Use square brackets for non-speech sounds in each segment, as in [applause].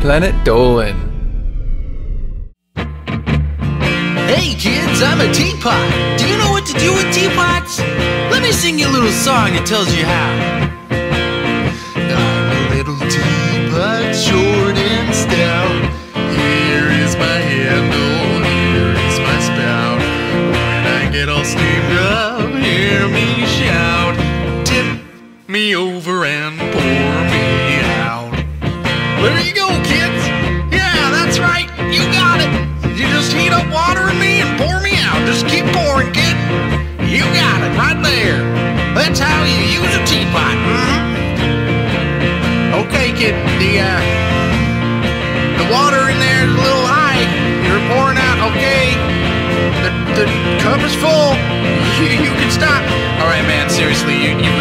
Planet Dolan. Hey kids, I'm a teapot. Do you know what to do with teapots? Let me sing you a little song that tells you how. I'm a little teapot, short and stout. Here is my handle, here is my spout. When I get all steamed up, hear me shout. Tip me over and pour. you use a teapot? Hmm? Okay, kid, the, uh, the water in there is a little high. You're pouring out, okay. The, the cup is full. You, [laughs] you can stop. All right, man, seriously, you, you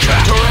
trap.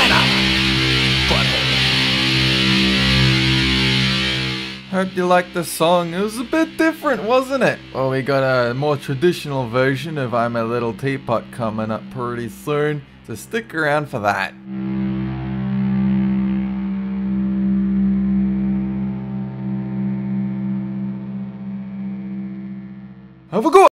Shut! Hope you liked the song. It was a bit different, wasn't it? Well, we got a more traditional version of I'm a Little Teapot coming up pretty soon, so stick around for that. Have a go!